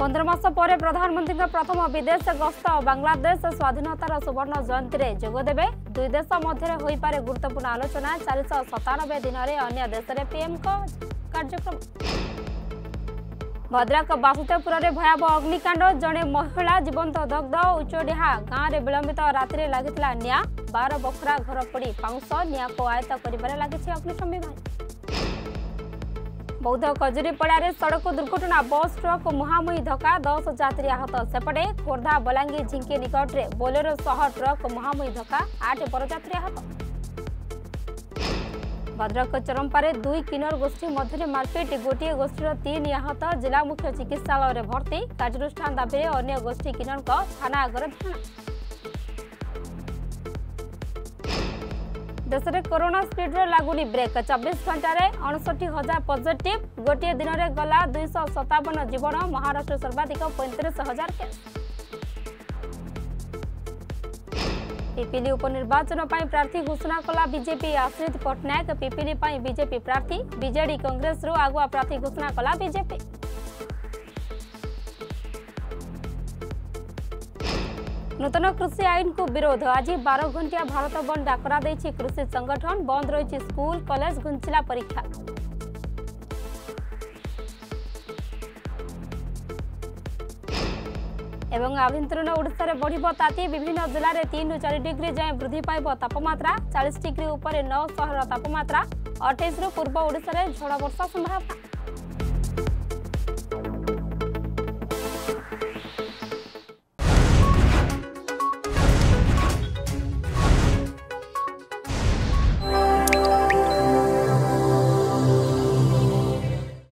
पन्ध्रमास प्रधानमन्त्री प्रथम विदेश गस्त बङ्गलादेश स्वाधीनतार सुवर्ण जयन्तीले जोदेव दुई देशले गुरुत्वपूर्ण आलोचना चारि सतानब्बे दिन अन्य देशले पिएम कार्य भद्रक बाहुतेपुर भयावह अग्निकाण्ड जन महिला जीवन्त दग्ध उचोडिहा गाँले विलम्बित रातिले बार बखरा घर पोडि पाँच नियाँको आयत्त विभाग बौद्ध कजुरी पडा सडक दुर्घटना बस ट्रक महामुही धक्का दस जात्री आहत सपटे खोर्धा बलाङ्गी झिङ्की निकटले बोलेर सह ट्रक महामुही धक्का आठ परजात्री आहत भद्रक चरम्पार दुई किनर गोष्ठी मध्ये मार्केट गोटे गोष्ठी रिनि आहत जिल्ला मुख्य चिकित्सा भर्ती कार्य दावीले अन्य गोष्ठी किनरको थान आगर धारणा দশরে করোনা স্পিড রে লাগুলি ব্রেক 24 ঘন্টারে 59000 পজিটিভ গটিয়ে দিনরে গলা 257 জীবন মহারাষ্ট্র সর্বাধিক 35000 কে পিপিএল উপনির্বাচন পই প্রার্থী ঘোষণা করালা বিজেপি আশ্রিত পটনায়েক পিপিএল পই বিজেপি প্রার্থী বিজেডি কংগ্রেস রো আগু প্রার্থী ঘোষণা করালা বিজেপি নতুন কৃষি আইন কো বিরোধ আজি 12 ঘন্টা ভারত বন্ধ আকরা দেচি কৃষি সংগঠন বন্ধ রইচি স্কুল কলেজ গুঞ্চিলা পরীক্ষা এবং আভ্যন্তরনা ওড়িশা রে बढिबो ताति বিভিন্ন জিলা রে 3 টু 4 ডিগ্রি জয় বৃদ্ধি পাইব তাপমাত্রা 40 ডিগ্রি উপরে 900 তাপমাত্রা 28 রু পূর্ব ওড়িশা রে ঝড় বর্ষা সম্ভা